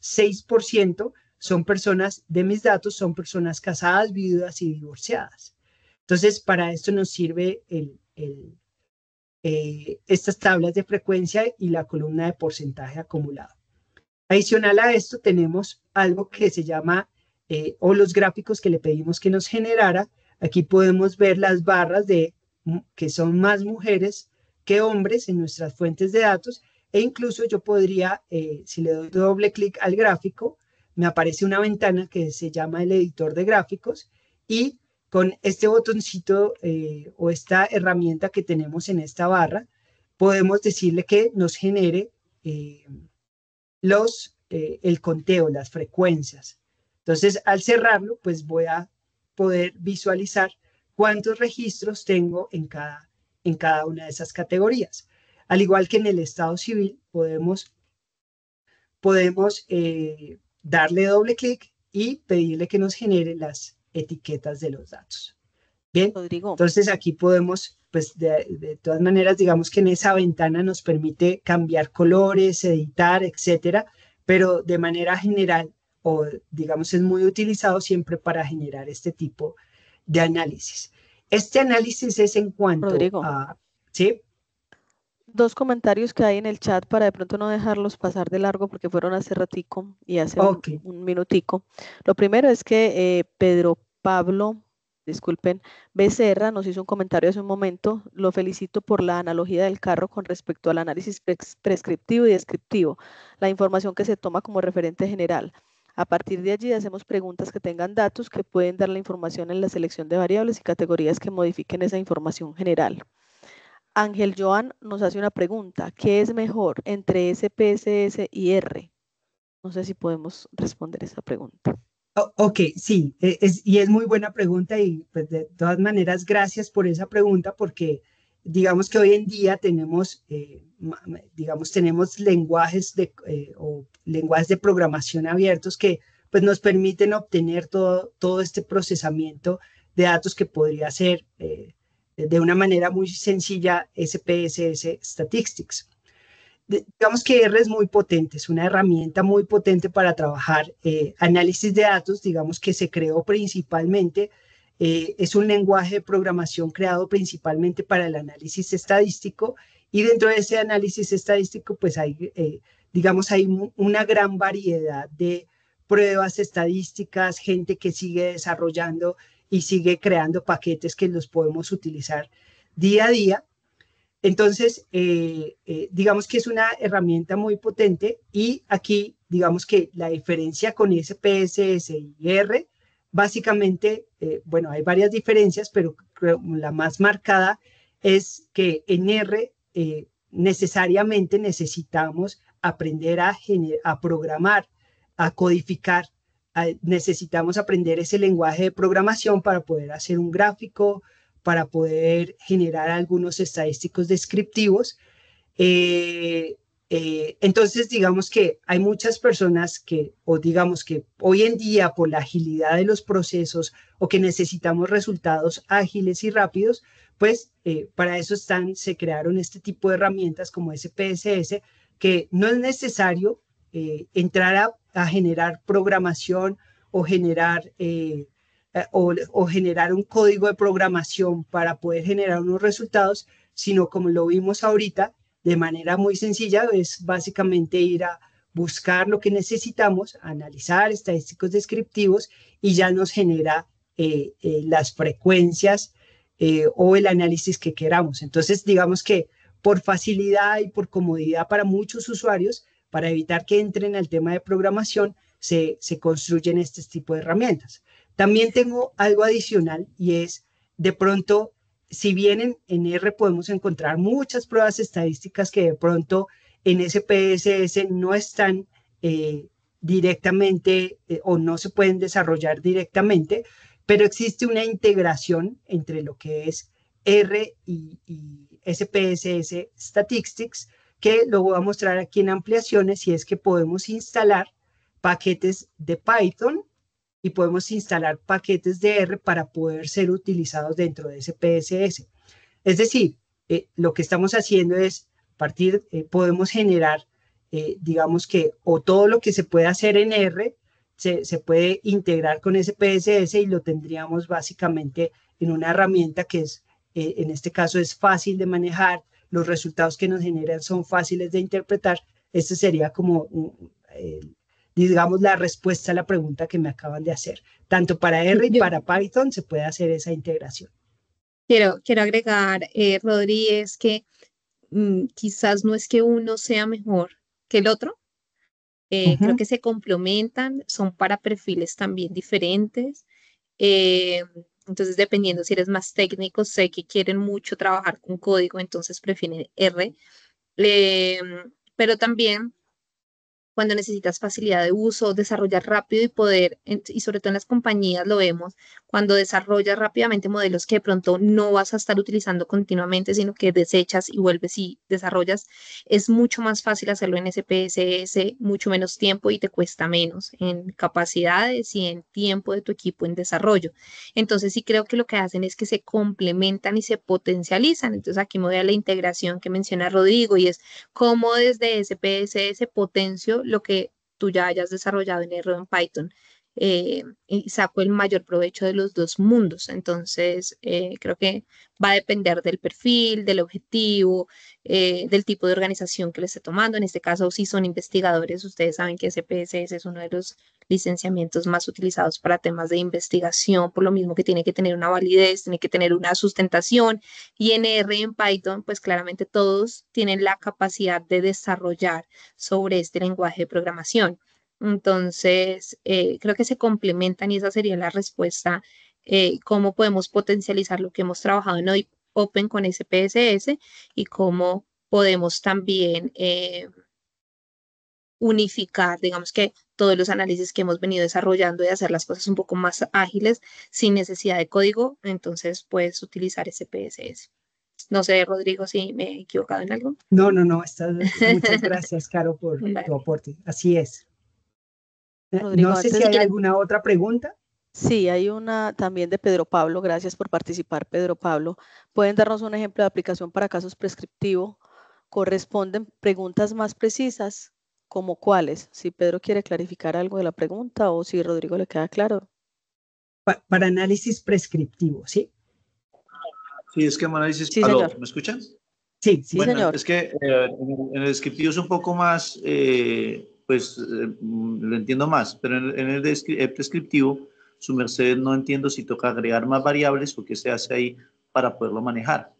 74.6% son personas de mis datos, son personas casadas, viudas y divorciadas. Entonces, para esto nos sirve el, eh, estas tablas de frecuencia y la columna de porcentaje acumulado. Adicional a esto, tenemos algo que se llama, eh, o los gráficos que le pedimos que nos generara. Aquí podemos ver las barras de que son más mujeres que hombres en nuestras fuentes de datos e incluso yo podría, eh, si le doy doble clic al gráfico, me aparece una ventana que se llama el editor de gráficos y con este botoncito eh, o esta herramienta que tenemos en esta barra, podemos decirle que nos genere eh, los, el conteo, las frecuencias. Entonces, al cerrarlo, pues voy a poder visualizar cuántos registros tengo en cada, en cada una de esas categorías. Al igual que en el estado civil, podemos, podemos darle doble clic y pedirle que nos genere las etiquetas de los datos. Bien, Rodrigo. entonces aquí podemos, pues de, todas maneras, digamos que en esa ventana nos permite cambiar colores, editar, etcétera, pero de manera general, o digamos, es muy utilizado siempre para generar este tipo de análisis. Este análisis es en cuanto a... ¿Sí? Dos comentarios que hay en el chat para de pronto no dejarlos pasar de largo porque fueron hace ratico y hace un, minutico. Lo primero es que eh, Pedro Pablo, disculpen, Becerra nos hizo un comentario hace un momento. Lo felicito por la analogía del carro con respecto al análisis prescriptivo y descriptivo, la información que se toma como referente general. A partir de allí hacemos preguntas que tengan datos que pueden dar la información en la selección de variables y categorías que modifiquen esa información general. Ángel Joan nos hace una pregunta. ¿Qué es mejor entre SPSS y R? No sé si podemos responder esa pregunta. ok, sí, e, es, y es muy buena pregunta y pues de todas maneras gracias por esa pregunta porque digamos que hoy en día tenemos, eh, digamos, tenemos lenguajes de, eh, o lenguajes de programación abiertos que pues nos permiten obtener todo, todo este procesamiento de datos que podría ser eh, de una manera muy sencilla SPSS Statistics. digamos que R es muy potente, es una herramienta muy potente para trabajar eh, análisis de datos, digamos que se creó principalmente, eh, es un lenguaje de programación creado principalmente para el análisis estadístico y dentro de ese análisis estadístico pues hay, eh, digamos, hay una gran variedad de pruebas estadísticas, gente que sigue desarrollando y sigue creando paquetes que los podemos utilizar día a día. Entonces, eh, eh, digamos que es una herramienta muy potente y aquí, digamos que la diferencia con SPSS y R, básicamente, eh, bueno, hay varias diferencias, pero la más marcada es que en R necesariamente necesitamos aprender a, a programar, a codificar necesitamos aprender ese lenguaje de programación para poder hacer un gráfico, para poder generar algunos estadísticos descriptivos. Eh, eh, entonces, digamos que hay muchas personas que, o digamos que hoy en día por la agilidad de los procesos o que necesitamos resultados ágiles y rápidos, pues eh, para eso están, se crearon este tipo de herramientas como SPSS que no es necesario eh, entrar a, generar programación o generar, eh, eh, o, generar un código de programación para poder generar unos resultados, sino como lo vimos ahorita, de manera muy sencilla, es básicamente ir a buscar lo que necesitamos, analizar estadísticos descriptivos y ya nos genera las frecuencias o el análisis que queramos. Entonces, digamos que por facilidad y por comodidad para muchos usuarios, para evitar que entren al tema de programación, se, se construyen este tipo de herramientas. También tengo algo adicional y es, de pronto, si bien en, R podemos encontrar muchas pruebas estadísticas que de pronto en SPSS no están eh, directamente eh, o no se pueden desarrollar directamente, pero existe una integración entre lo que es R y, SPSS Statistics, que lo voy a mostrar aquí en ampliaciones, y es que podemos instalar paquetes de Python y podemos instalar paquetes de R para poder ser utilizados dentro de SPSS. Es decir, eh, lo que estamos haciendo es, partir, eh, podemos generar, eh, digamos que, o todo lo que se puede hacer en R, se, se puede integrar con SPSS y lo tendríamos básicamente en una herramienta que es eh, en este caso es fácil de manejar, los resultados que nos generan son fáciles de interpretar. Este sería como, digamos, la respuesta a la pregunta que me acaban de hacer. Tanto para R y para Python se puede hacer esa integración. Quiero, quiero agregar, eh, Rodríguez, que mm, quizás no es que uno sea mejor que el otro. Eh, creo que se complementan, son para perfiles también diferentes. Eh, entonces, dependiendo si eres más técnico, sé que quieren mucho trabajar con código, entonces prefieren R. Em, pero también cuando necesitas facilidad de uso, desarrollar rápido y poder, y sobre todo en las compañías lo vemos, cuando desarrollas rápidamente modelos que de pronto no vas a estar utilizando continuamente, sino que desechas y vuelves y desarrollas, es mucho más fácil hacerlo en SPSS, mucho menos tiempo y te cuesta menos en capacidades y en tiempo de tu equipo en desarrollo. Entonces sí creo que lo que hacen es que se complementan y se potencializan. Entonces aquí me voy a la integración que menciona Rodrigo y es cómo desde SPSS potencio lo que tú ya hayas desarrollado en R o en Python eh, y saco el mayor provecho de los dos mundos. Entonces, eh, creo que va a depender del perfil, del objetivo, eh, del tipo de organización que le esté tomando. En este caso, si son investigadores, ustedes saben que SPSS es uno de los licenciamientos más utilizados para temas de investigación, por lo mismo que tiene que tener una validez, tiene que tener una sustentación. Y en R en Python, pues claramente todos tienen la capacidad de desarrollar sobre este lenguaje de programación. Entonces, eh, creo que se complementan y esa sería la respuesta, eh, cómo podemos potencializar lo que hemos trabajado en hoy Open con SPSS y cómo podemos también eh, unificar, digamos que todos los análisis que hemos venido desarrollando y hacer las cosas un poco más ágiles sin necesidad de código, entonces puedes utilizar SPSS. No sé, Rodrigo, si me he equivocado en algo. No, no, no. muchas gracias, Caro, por tu aporte. Así es. Eh, no sé si hay alguna otra pregunta. Sí, hay una también de Pedro Pablo. Gracias por participar, Pedro Pablo. ¿Pueden darnos un ejemplo de aplicación para casos prescriptivos? ¿Corresponden preguntas más precisas? ¿Como cuáles? Si Pedro quiere clarificar algo de la pregunta o si Rodrigo le queda claro. para análisis prescriptivo, ¿sí? Sí, es que análisis... Sí, ¿Me escuchan? Sí, sí, señor. Es que eh, en el descriptivo es un poco más... Eh, pues eh, lo entiendo más, pero en, el, prescriptivo, su merced no entiendo si toca agregar más variables o qué se hace ahí para poderlo manejar.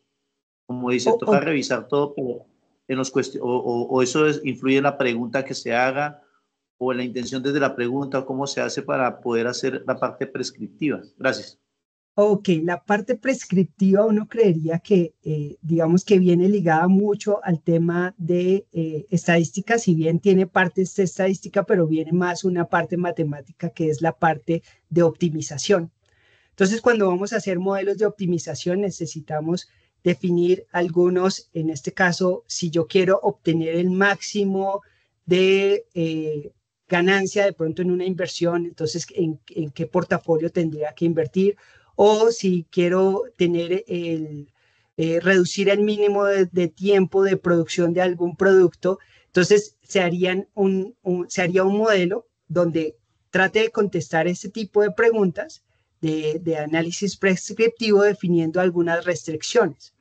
Como dice, toca revisar todo, en los o, o, eso influye en la pregunta que se haga o en la intención desde la pregunta o cómo se hace para poder hacer la parte prescriptiva. Gracias. Ok, la parte prescriptiva uno creería que, eh, digamos que viene ligada mucho al tema de eh, estadística, si bien tiene partes de estadística, pero viene más una parte matemática que es la parte de optimización. Entonces, cuando vamos a hacer modelos de optimización, necesitamos definir algunos, en este caso, si yo quiero obtener el máximo de eh, ganancia de pronto en una inversión, entonces, ¿en, ¿en qué portafolio tendría que invertir? O si quiero tener el, eh, reducir el mínimo de, tiempo de producción de algún producto, Entonces, se, harían un, se haría un modelo donde trate de contestar este tipo de preguntas de, análisis prescriptivo definiendo algunas restricciones.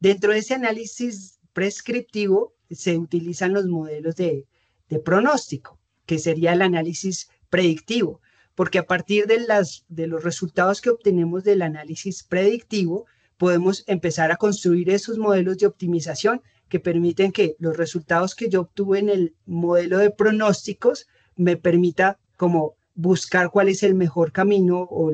Dentro de ese análisis prescriptivo se utilizan los modelos de, de pronóstico, que sería el análisis predictivo, porque a partir de, los resultados que obtenemos del análisis predictivo, podemos empezar a construir esos modelos de optimización que permiten que los resultados que yo obtuve en el modelo de pronósticos me permita como buscar cuál es el mejor camino o,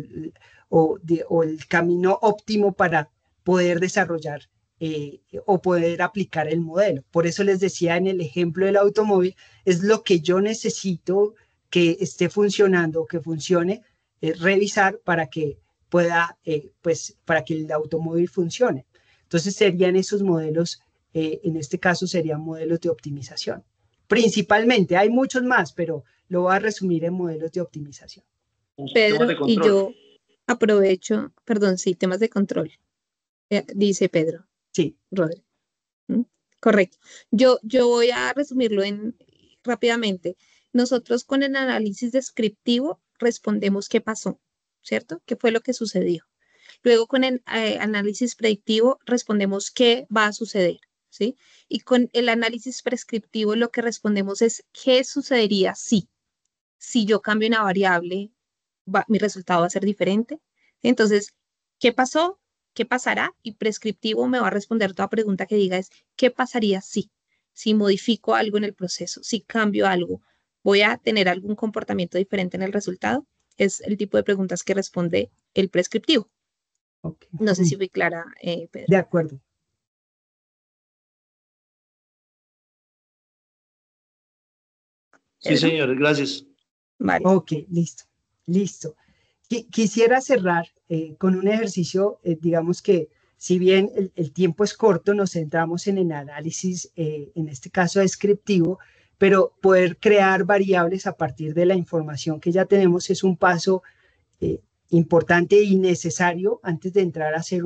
o, el camino óptimo para poder desarrollar eh, o poder aplicar el modelo. Por eso les decía en el ejemplo del automóvil, es lo que yo necesito que esté funcionando, que funcione, eh, revisar para que pueda, eh, pues, para que el automóvil funcione. Entonces serían esos modelos, en este caso serían modelos de optimización. Principalmente, hay muchos más, pero lo voy a resumir en modelos de optimización. Pedro, y yo aprovecho, perdón, sí, temas de control, eh, dice Pedro. Sí. Rodri. ¿Mm? Correcto. Yo, yo voy a resumirlo en, rápidamente. Nosotros con el análisis descriptivo respondemos qué pasó, ¿cierto? ¿Qué fue lo que sucedió? Luego con el eh, análisis predictivo respondemos qué va a suceder, ¿sí? Y con el análisis prescriptivo lo que respondemos es qué sucedería si si yo cambio una variable, mi resultado va a ser diferente. Entonces, ¿qué pasó? ¿Qué pasará? Y prescriptivo me va a responder toda pregunta que diga es, ¿qué pasaría si? Si modifico algo en el proceso, si cambio algo, ¿voy a tener algún comportamiento diferente en el resultado? Es el tipo de preguntas que responde el prescriptivo. No sé si fui clara, eh, Pedro. De acuerdo. Sí, señor, gracias. Ok, listo, listo. quisiera cerrar eh, con un ejercicio, eh, digamos que si bien el, tiempo es corto, nos centramos en el análisis, eh, en este caso descriptivo, pero poder crear variables a partir de la información que ya tenemos es un paso importante y necesario antes de entrar a, hacer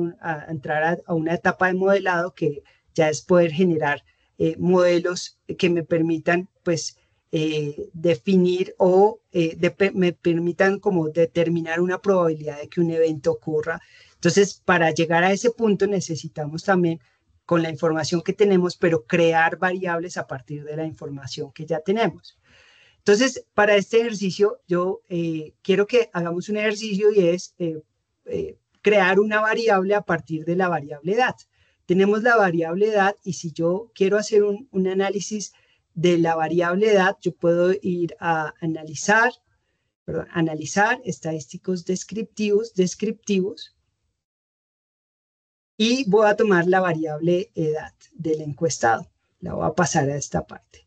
entrar a, una etapa de modelado que ya es poder generar modelos que me permitan pues eh, definir o eh, me permitan como determinar una probabilidad de que un evento ocurra. Entonces, para llegar a ese punto necesitamos también, con la información que tenemos, pero crear variables a partir de la información que ya tenemos. Entonces, para este ejercicio, yo eh, quiero que hagamos un ejercicio y es crear una variable a partir de la variable edad. Tenemos la variable edad y si yo quiero hacer un, un análisis de la variable edad, yo puedo ir a analizar, perdón, analizar estadísticos descriptivos, descriptivos, y voy a tomar la variable edad del encuestado. La voy a pasar a esta parte.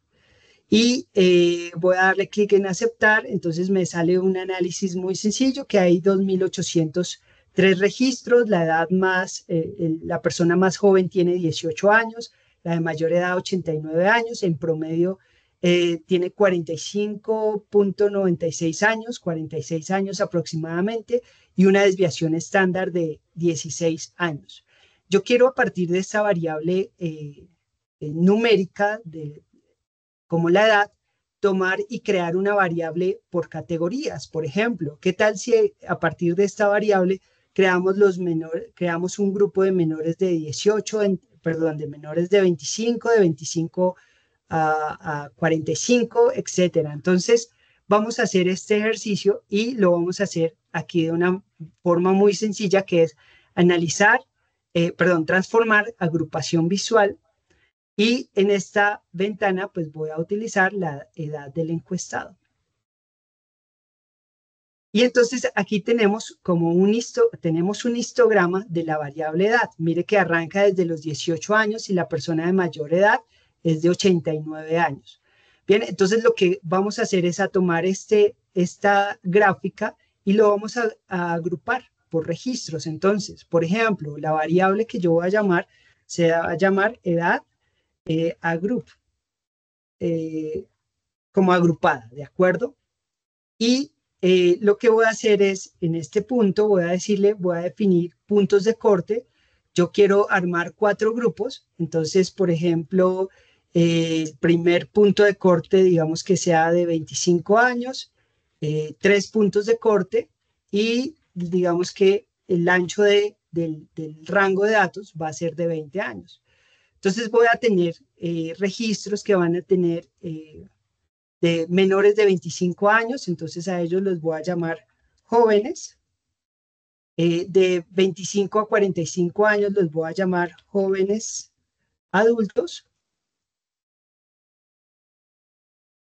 Y eh, voy a darle clic en aceptar. Entonces me sale un análisis muy sencillo que hay 2.803 registros. La edad más, eh, la persona más joven tiene 18 años la de mayor edad 89 años, en promedio eh, tiene 45.96 años, 46 años aproximadamente, y una desviación estándar de 16 años. Yo quiero a partir de esta variable eh, eh, numérica, de, como la edad, tomar y crear una variable por categorías. Por ejemplo, ¿qué tal si a partir de esta variable creamos, los creamos un grupo de menores de 18 en, perdón, de menores de 25, de 25 a, 45, etcétera. Entonces, vamos a hacer este ejercicio y lo vamos a hacer aquí de una forma muy sencilla que es analizar, eh, perdón, transformar agrupación visual y en esta ventana pues voy a utilizar la edad del encuestado. Y entonces aquí tenemos como un, histo, tenemos un histograma de la variable edad. Mire que arranca desde los 18 años y la persona de mayor edad es de 89 años. Bien, entonces lo que vamos a hacer es a tomar este, esta gráfica y lo vamos a, agrupar por registros. Entonces, por ejemplo, la variable que yo voy a llamar se va a llamar edad eh, agrup, eh, como agrupada, ¿de acuerdo? Y eh, lo que voy a hacer es, en este punto, voy a decirle, voy a definir puntos de corte. Yo quiero armar cuatro grupos. Entonces, por ejemplo, el primer punto de corte, digamos que sea de 25 años, tres puntos de corte y digamos que el ancho de, del, rango de datos va a ser de 20 años. Entonces voy a tener registros que van a tener de menores de 25 años, entonces a ellos los voy a llamar jóvenes. Eh, de 25 a 45 años los voy a llamar jóvenes adultos.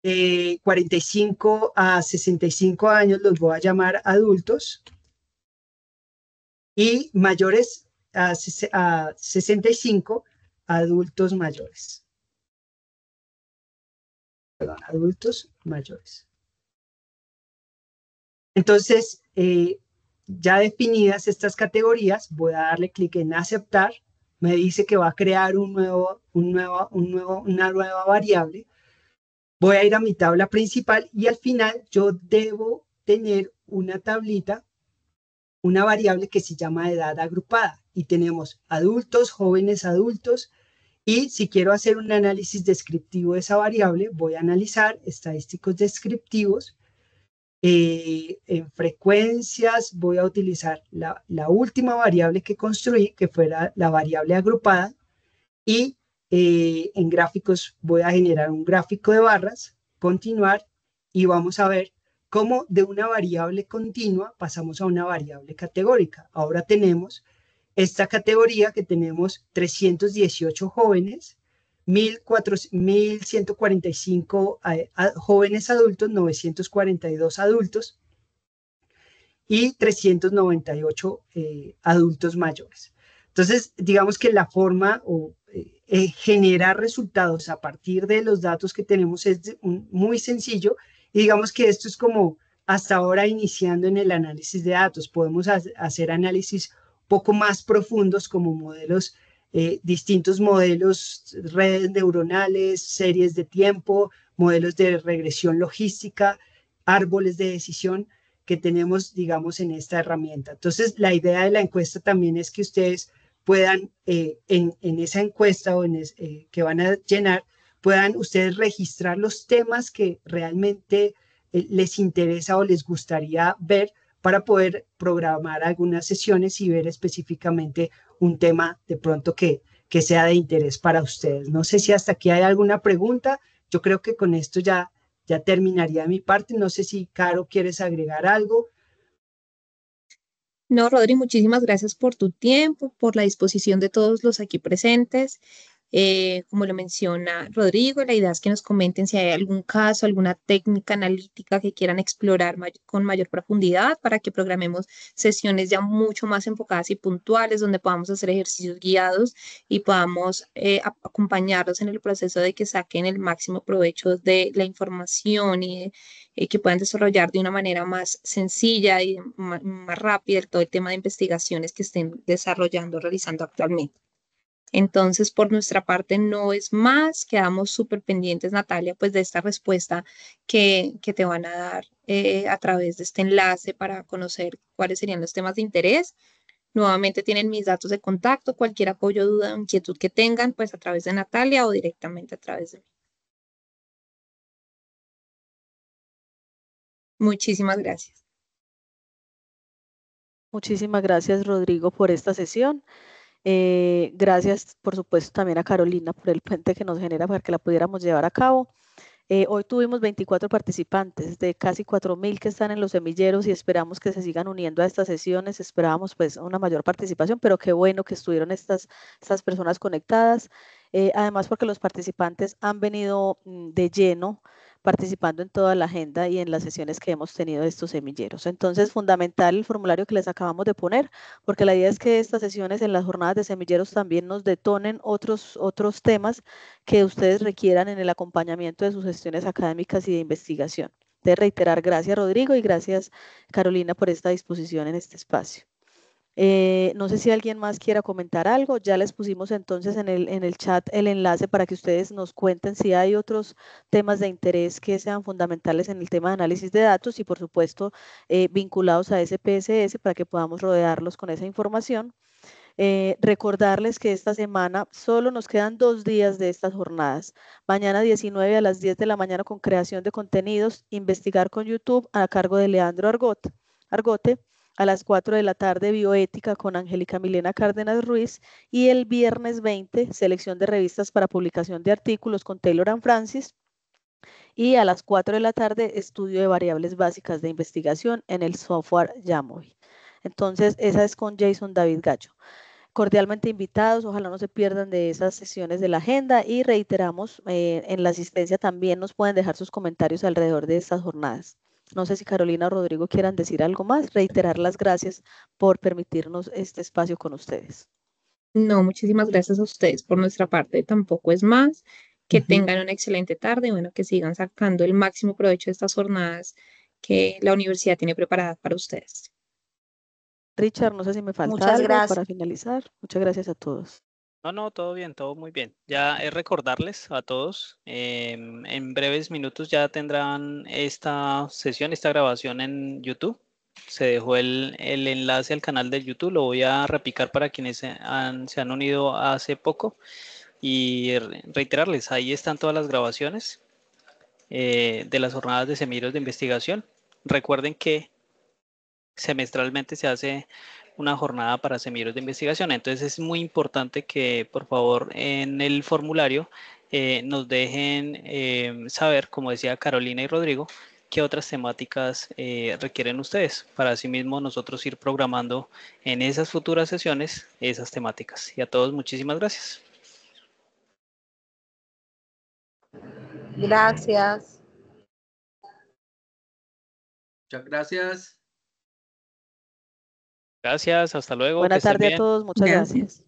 De 45 a 65 años los voy a llamar adultos. Y mayores a, a 65, adultos mayores adultos mayores. Entonces, eh, ya definidas estas categorías, voy a darle clic en aceptar. Me dice que va a crear un nuevo, un nuevo, un nuevo, una nueva variable. Voy a ir a mi tabla principal y al final yo debo tener una tablita, una variable que se llama edad agrupada. Y tenemos adultos, jóvenes adultos, y si quiero hacer un análisis descriptivo de esa variable, voy a analizar estadísticos descriptivos. Eh, en frecuencias voy a utilizar la, última variable que construí, que fuera la variable agrupada. Y eh, en gráficos voy a generar un gráfico de barras, continuar, y vamos a ver cómo de una variable continua pasamos a una variable categórica. Ahora tenemos esta categoría que tenemos 318 jóvenes, 1.145 jóvenes adultos, 942 adultos y 398 eh, adultos mayores. Entonces, digamos que la forma o eh, eh, generar resultados a partir de los datos que tenemos es muy sencillo digamos que esto es como hasta ahora iniciando en el análisis de datos. Podemos hacer análisis poco más profundos como modelos, eh, distintos modelos, redes neuronales, series de tiempo, modelos de regresión logística, árboles de decisión que tenemos, digamos, en esta herramienta. Entonces, la idea de la encuesta también es que ustedes puedan, eh, en, esa encuesta o en eh, que van a llenar, puedan ustedes registrar los temas que realmente les interesa o les gustaría ver para poder programar algunas sesiones y ver específicamente un tema de pronto que, que sea de interés para ustedes. No sé si hasta aquí hay alguna pregunta. Yo creo que con esto ya, ya terminaría mi parte. No sé si, Caro, quieres agregar algo. No, Rodri, muchísimas gracias por tu tiempo, por la disposición de todos los aquí presentes. Eh, como lo menciona Rodrigo, la idea es que nos comenten si hay algún caso, alguna técnica analítica que quieran explorar con mayor profundidad para que programemos sesiones ya mucho más enfocadas y puntuales donde podamos hacer ejercicios guiados y podamos eh, acompañarlos en el proceso de que saquen el máximo provecho de la información y eh, que puedan desarrollar de una manera más sencilla y más, más rápida todo el tema de investigaciones que estén desarrollando, realizando actualmente. Entonces, por nuestra parte, no es más, quedamos súper pendientes, Natalia, pues de esta respuesta que, te van a dar eh, a través de este enlace para conocer cuáles serían los temas de interés. Nuevamente tienen mis datos de contacto, cualquier apoyo, duda o inquietud que tengan, pues a través de Natalia o directamente a través de mí. Muchísimas gracias. Muchísimas gracias, Rodrigo, por esta sesión. Eh, gracias, por supuesto, también a Carolina por el puente que nos genera para que la pudiéramos llevar a cabo. Eh, hoy tuvimos 24 participantes de casi 4.000 que están en los semilleros y esperamos que se sigan uniendo a estas sesiones. Esperábamos pues una mayor participación, pero qué bueno que estuvieron estas, estas personas conectadas. Eh, además porque los participantes han venido mm, de lleno participando en toda la agenda y en las sesiones que hemos tenido de estos semilleros. Entonces, fundamental el formulario que les acabamos de poner, porque la idea es que estas sesiones en las jornadas de semilleros también nos detonen otros, otros temas que ustedes requieran en el acompañamiento de sus gestiones académicas y de investigación. De reiterar, gracias Rodrigo y gracias Carolina por esta disposición en este espacio. Eh, no sé si alguien más quiera comentar algo. Ya les pusimos entonces en el, en el chat el enlace para que ustedes nos cuenten si hay otros temas de interés que sean fundamentales en el tema de análisis de datos y por supuesto eh, vinculados a SPSS para que podamos rodearlos con esa información. Eh, recordarles que esta semana solo nos quedan dos días de estas jornadas. Mañana 19 a las 10 de la mañana con creación de contenidos, investigar con YouTube a cargo de Leandro Argot, Argote. A las 4 de la tarde, bioética con Angélica Milena Cárdenas Ruiz. Y el viernes 20, selección de revistas para publicación de artículos con Taylor and Francis. Y a las 4 de la tarde, estudio de variables básicas de investigación en el software Yamoy. Entonces, esa es con Jason David Gacho cordialmente invitados, ojalá no se pierdan de esas sesiones de la agenda y reiteramos, eh, en la asistencia también nos pueden dejar sus comentarios alrededor de estas jornadas. No sé si Carolina o Rodrigo quieran decir algo más, reiterar las gracias por permitirnos este espacio con ustedes. No, muchísimas gracias a ustedes por nuestra parte, tampoco es más. Que tengan una excelente tarde, bueno, que sigan sacando el máximo provecho de estas jornadas que la universidad tiene preparadas para ustedes. Richard, no sé si me falta algo para finalizar. Muchas gracias a todos. No, no, todo bien, todo muy bien. Ya es recordarles a todos, em, en breves minutos ya tendrán esta sesión, esta grabación en YouTube. Se dejó el, enlace al canal de YouTube, lo voy a repicar para quienes se han, se han unido hace poco. Y reiterarles, ahí están todas las grabaciones eh, de las jornadas de semilleros de investigación. Recuerden que semestralmente se hace una jornada para semilleros de investigación. Entonces es muy importante que por favor en el formulario eh, nos dejen eh, saber, como decía Carolina y Rodrigo, qué otras temáticas eh, requieren ustedes para asimismo nosotros ir programando en esas futuras sesiones esas temáticas. Y a todos muchísimas gracias. Gracias. Muchas gracias. Gracias, hasta luego. Buenas tardes a todos, muchas gracias.